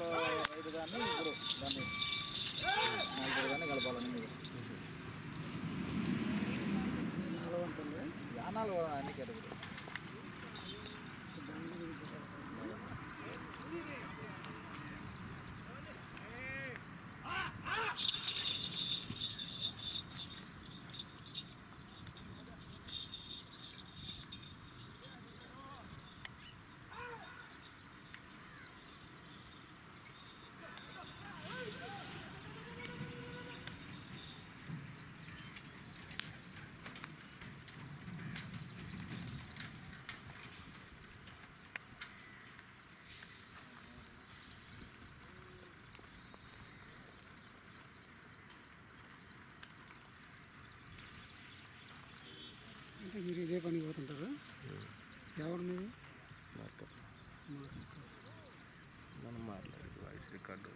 కిలోలో ఐదు కానీ ఇప్పుడు దాన్ని నలుగురు కానీ కలపాలని మీరు నాలుగు ఉంటుంది. యానాలు కూడా అన్ని మీరు ఇదే పని పోతుంటారా? ఎవరి మీద? మనం మాట్లాడేది వాయిస్ రికార్డు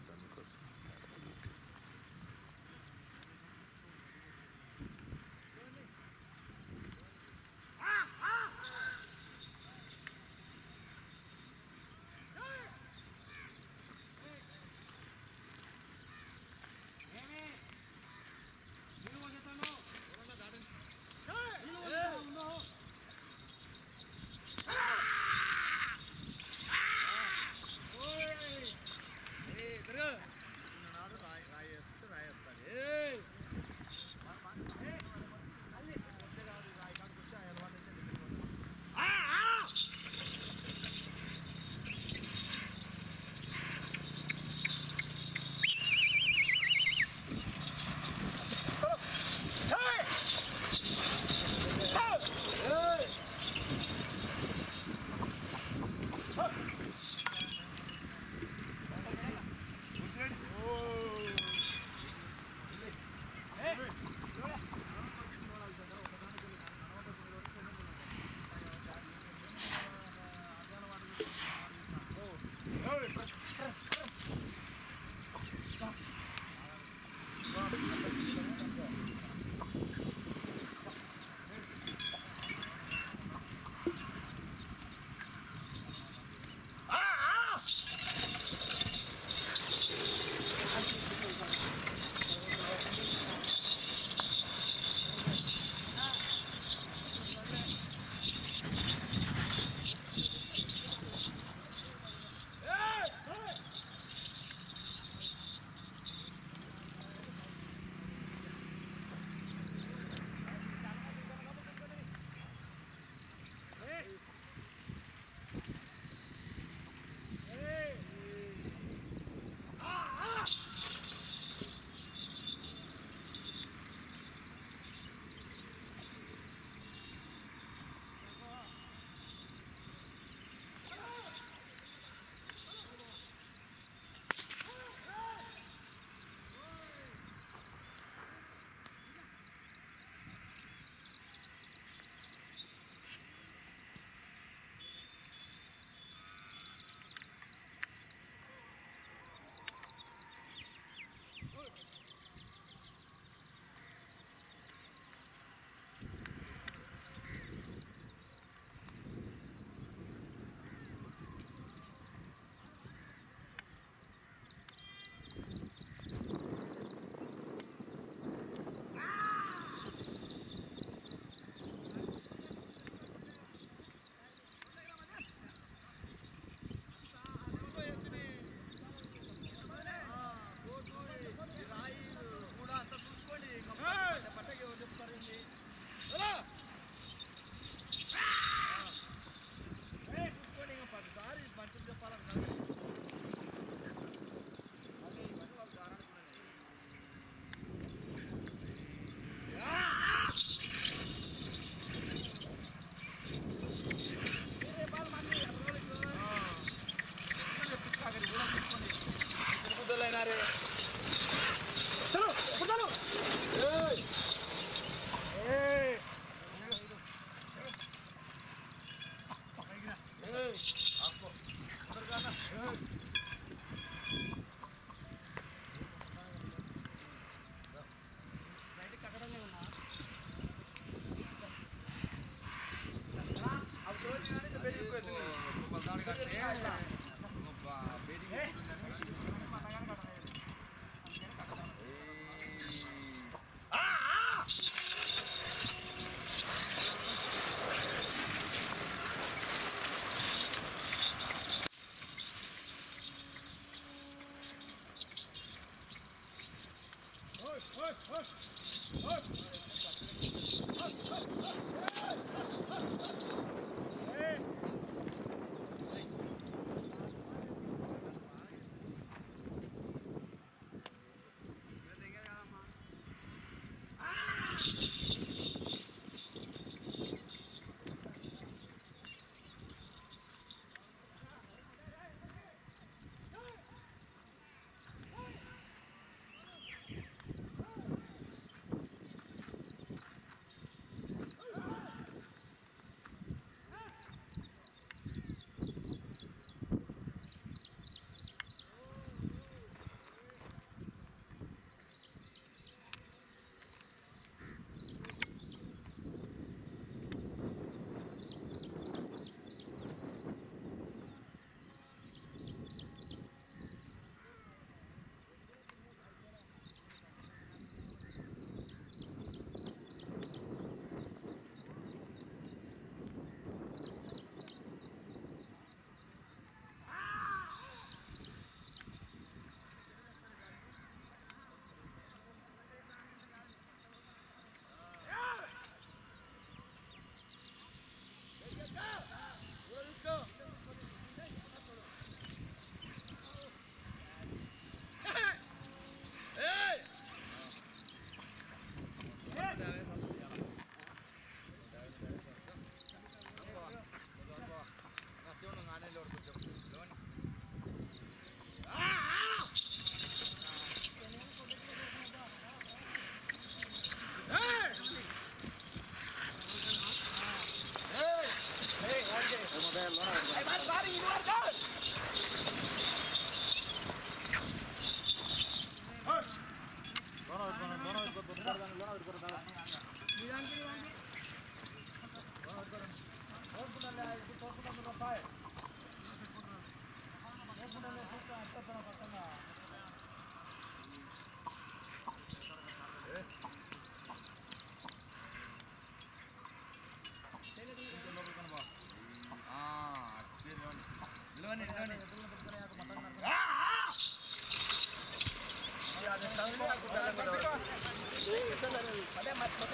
ಅದೇ ಮತ್ತೆ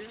Hey!